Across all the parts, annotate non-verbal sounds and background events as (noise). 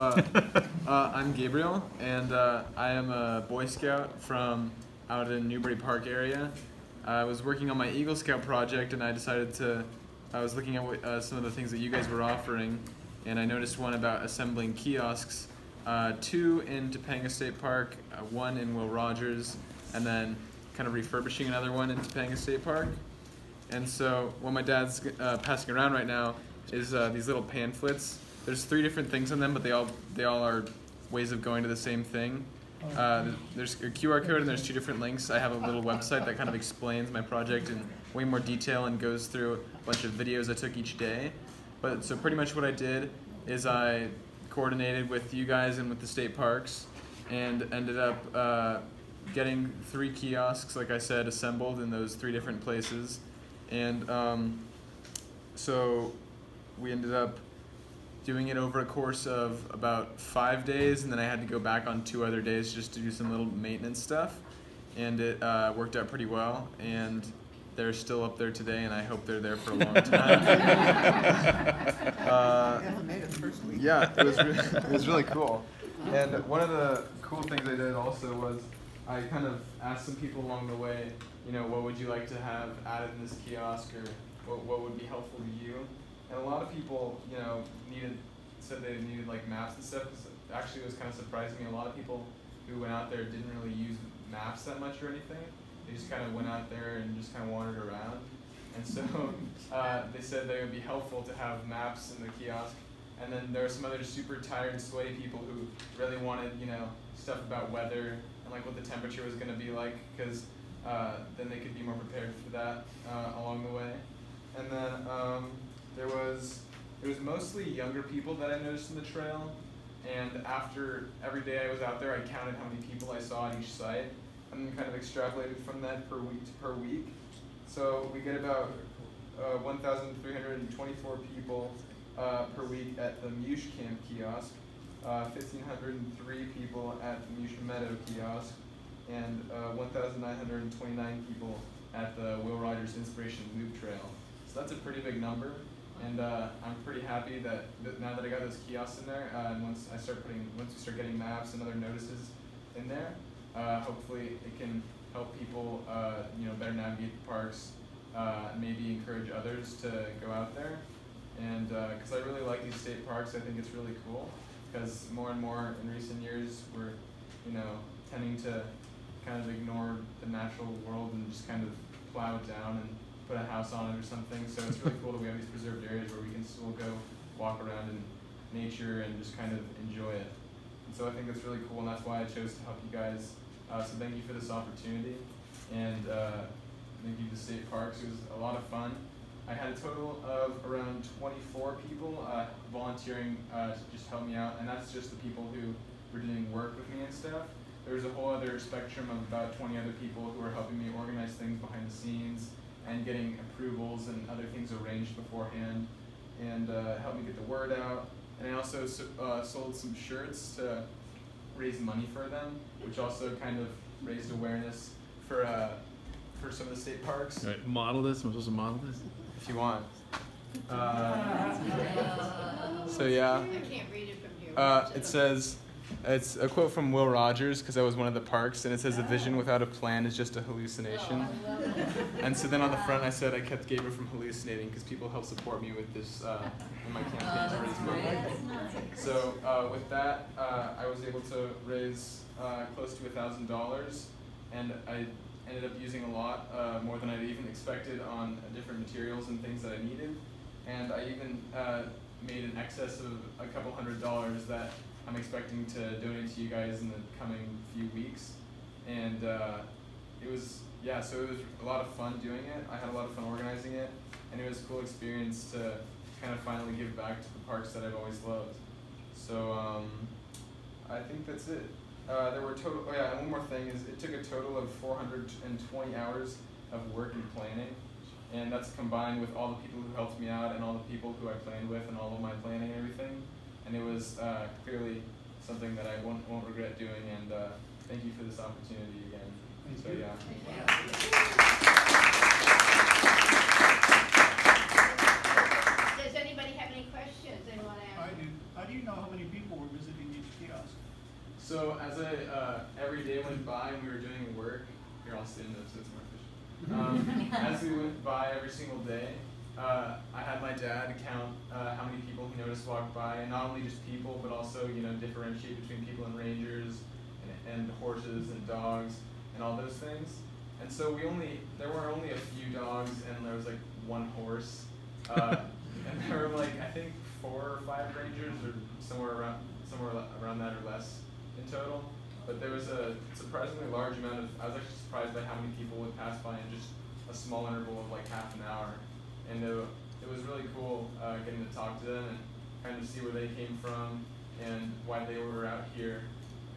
Uh, uh, I'm Gabriel, and uh, I am a Boy Scout from out in Newbury Park area. I was working on my Eagle Scout project, and I decided to. I was looking at uh, some of the things that you guys were offering, and I noticed one about assembling kiosks. Uh, two in Topanga State Park, uh, one in Will Rogers, and then kind of refurbishing another one in Topanga State Park. And so, what my dad's passing around right now is these little pamphlets. There's three different things in them, but they all they all are ways of going to the same thing. Uh, there's a QR code and there's two different links. I have a little website that kind of explains my project in way more detail and goes through a bunch of videos I took each day. But so pretty much what I did is I coordinated with you guys and with the state parks and ended up uh, getting three kiosks, like I said, assembled in those three different places. And um, so we ended up doing it over a course of about five days, and then I had to go back on two other days just to do some little maintenance stuff. And it uh, worked out pretty well, and they're still up there today, and I hope they're there for a long time. (laughs) (laughs) uh, yeah, it was, really, (laughs) it was really cool. And one of the cool things I did also was I kind of asked some people along the way, you know, what would you like to have added in this kiosk, or what, what would be helpful to you? And a lot of people, you know, needed said they needed like maps and stuff. Actually, it was kind of surprising me. A lot of people who went out there didn't really use maps that much or anything. They just kind of went out there and just kind of wandered around. And so (laughs) uh, they said they would be helpful to have maps in the kiosk. And then there were some other super tired, sweaty people who really wanted, you know, stuff about weather and like what the temperature was going to be like, because uh, then they could be more prepared for that uh, along the way. And then um, there was it was mostly younger people that I noticed in the trail. And after every day I was out there, I counted how many people I saw at each site, and then kind of extrapolated from that per week to per week. So we get about uh, 1,324 people uh, per week at the Musch Camp kiosk, uh, 1,503 people at the Musch Meadow kiosk, and uh, 1,929 people at the Will Rogers Inspiration Loop Trail. So that's a pretty big number. And uh, I'm pretty happy that, now that I got those kiosks in there, uh, and once I start putting, once we start getting maps and other notices in there, uh, hopefully it can help people, uh, you know, better navigate the parks, uh, maybe encourage others to go out there. And because uh, I really like these state parks, I think it's really cool. Because more and more in recent years, we're, you know, tending to kind of ignore the natural world and just kind of plow it down and put a house on it or something. So it's really cool that we have these preserved areas where we can still go walk around in nature and just kind of enjoy it. And so I think that's really cool, and that's why I chose to help you guys. Uh, so thank you for this opportunity, and uh, thank you to State Parks. It was a lot of fun. I had a total of around 24 people uh, volunteering uh, to just help me out, and that's just the people who were doing work with me and stuff. There was a whole other spectrum of about 20 other people who were helping me organize things behind the scenes, and getting approvals and other things arranged beforehand and uh, helped me get the word out. And I also uh, sold some shirts to raise money for them, which also kind of raised awareness for uh, for some of the state parks. All right, model this. I'm supposed to model this. If you want. (laughs) Uh, (laughs) so yeah. I can't read it from here. Uh, it says. It's a quote from Will Rogers because I was one of the parks, and it says, "A vision without a plan is just a hallucination." And so then on the front, I said I kept Gabriel from hallucinating because people help support me with this uh, in my campaign to raise money. So uh, with that, uh, I was able to raise uh, close to a thousand dollars, and I ended up using a lot uh, more than I'd even expected on different materials and things that I needed, and I even uh, made an excess of a couple hundred dollars that I'm expecting to donate to you guys in the coming few weeks. And uh, it was, yeah, so it was a lot of fun doing it. I had a lot of fun organizing it. And it was a cool experience to kind of finally give back to the parks that I've always loved. So um, I think that's it. Uh, there were total, oh yeah, and one more thing is it took a total of 420 hours of work and planning. And that's combined with all the people who helped me out and all the people who I planned with and all of my planning and everything and it was uh, clearly something that I won't, won't regret doing. And uh, thank you for this opportunity again. Thank so you. yeah. Does anybody have any questions they want to ask? I do. How do you know how many people were visiting each kiosk? So as I, uh, every day went by and we were doing work, here I'll stand up so it's more efficient. (laughs) Um, as we went by every single day, uh, I had my dad count uh, how many people he noticed walk by, and not only just people, but also you know differentiate between people and rangers, and, and horses and dogs, and all those things. And so we only there were only a few dogs, and there was like one horse, uh, (laughs) and there were like I think four or five rangers, or somewhere around somewhere around that or less in total. But there was a surprisingly large amount of. I was actually surprised by how many people would pass by in just a small interval of like half an hour and it, it was really cool uh, getting to talk to them and kind of see where they came from and why they were out here.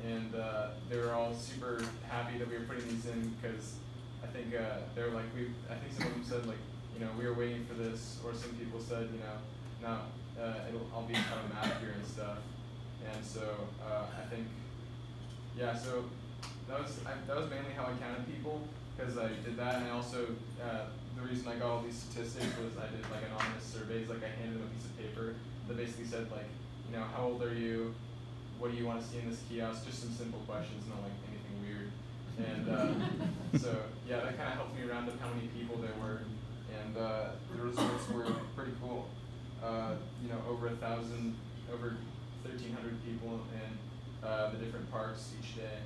And uh, they were all super happy that we were putting these in because I think uh, they were like we. I think some of them said like you know we were waiting for this, or some people said you know no, uh, it'll I'll be of mad here and stuff. And so uh, I think yeah, so that was I, that was mainly how I counted people because I did that, and I also uh, the reason I got all these statistics was I did like anonymous surveys. Like I handed them a piece of paper that basically said like, you know, how old are you? What do you want to see in this kiosk? Just some simple questions, not like anything weird. And uh, (laughs) so yeah, that kind of helped me round up how many people there were, and uh, the results were pretty cool. Uh, you know, over a thousand, over 1,300 people in uh, the different parks each day.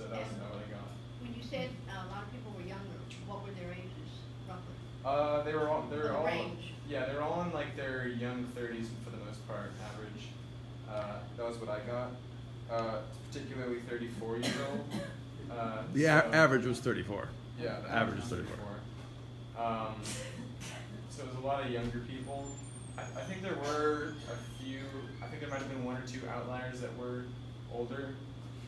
So that was about what got. When you said uh, a lot of people were younger, what were their ages? roughly? Uh, they were all they were The all range. yeah they were all in like their young thirties for the most part average. Uh, that was what I got. Uh, particularly thirty four year old. Uh, The a- so- average was 34. Yeah, the average is 34. Um, so it was a lot of younger people. I, I think there were a few. I think there might have been one or two outliers that were older,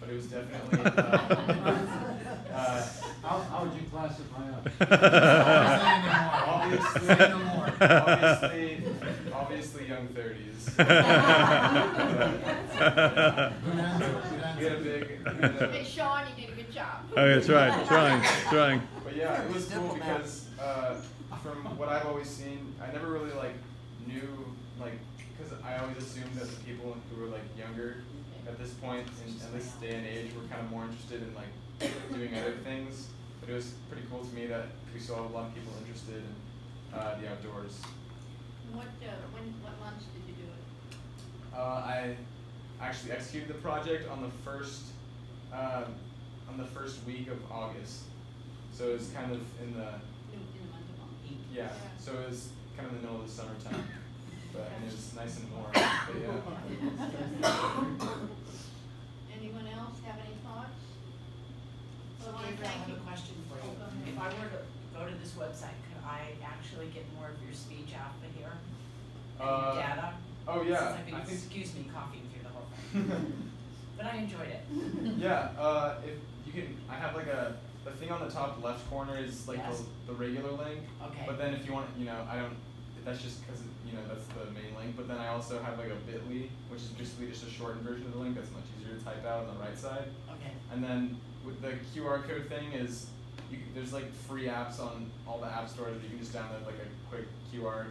but it was definitely. Uh, (laughs) uh, How, how would you classify us? (laughs) obviously, Say no more. obviously, obviously, young thirties. Good answer, good We had a big. We had Hey, a, Sean, you did a good job. Okay, that's right. Trying, trying. but yeah, it was cool because uh, from what I've always seen, I never really like knew like because I always assumed that the people who were like younger at this point in at this day and age we're kind of more interested in like doing other things. But it was pretty cool to me that we saw a lot of people interested in uh, the outdoors. What, uh, when, what months did you do it? Uh, I actually executed the project on the first um, on the first week of August. So it was kind of in the In, in the month of August? yeah. So it was kind of in the middle of the summertime, but and it was nice and warm. But yeah. (laughs) Anyone else have any thoughts? So I wanna I have you. a question for you. Oh. If I were to go to this website, could I actually get more of your speech out of here? And Uh, your data? oh, yeah, Since I've been- I think- excuse me, coughing through the whole thing. (laughs) But I enjoyed it. yeah. Uh, if you can, I have like a the thing on the top left corner is like Yes. the, the regular link. Okay. But then if you want, you know, I don't. That's just because you know that's the main link. But then I also have like a Bitly, which is basically just a shortened version of the link that's much easier to type out on the right side. Okay. And then with the QR code thing is, you, there's like free apps on all the app stores. that You can just download like a quick QR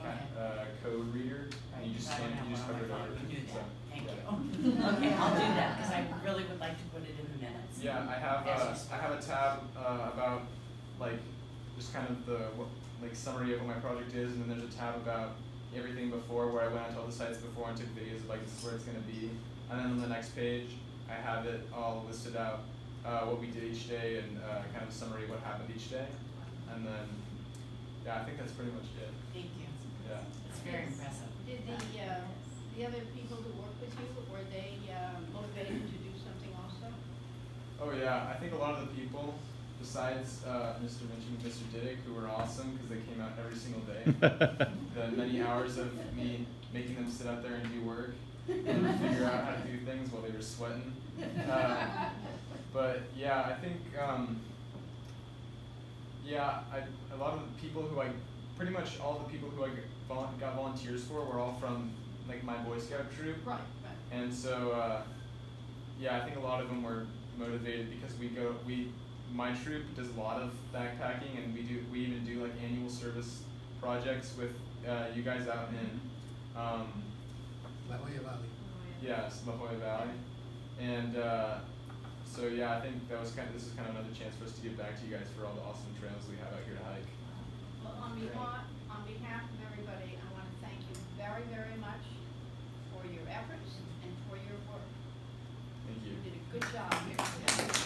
Okay. uh, code reader, and you Right, just scan, you just cover it over. my phone. You do So, that. Thank yeah. you. (laughs) Okay, I'll do that, because I really would like to put it in the minutes. Yeah, I have As uh. I have a tab uh, about like just kind of the what, like summary of what my project is, and then there's a tab about everything before where I went out to all the sites before and took videos of like this is where it's gonna be, and then on the next page I have it all listed out uh, what we did each day and uh, kind of a summary of what happened each day, and then yeah, I think that's pretty much it. Thank you. Yeah. It's very impressive. Did the, uh, the other people who work with you, were they, uh, motivated to do something also? Oh yeah, I think a lot of the people, besides uh, Mr. Minchie and Mr. Diddick, who were awesome because they came out every single day. (laughs) the many hours of me making them sit out there and do work and figure out how to do things while they were sweating. Uh, but yeah, I think um, yeah, I, a lot of the people who I pretty much all the people who I got volunteers for were all from like my Boy Scout troop. Right, right. And so, uh, yeah, I think a lot of them were motivated because we go, we, my troop does a lot of backpacking, and we do, we even do like annual service projects with uh, you guys out in, um, La Jolla Valley. yes, La Jolla Valley, and uh, so yeah, I think that was kind of, this is kind of another chance for us to give back to you guys for all the awesome trails we have out here to hike. Well, on behalf, on behalf of everybody, I want to thank you very, very much for your efforts and for your work. Thank you. You did a good job here.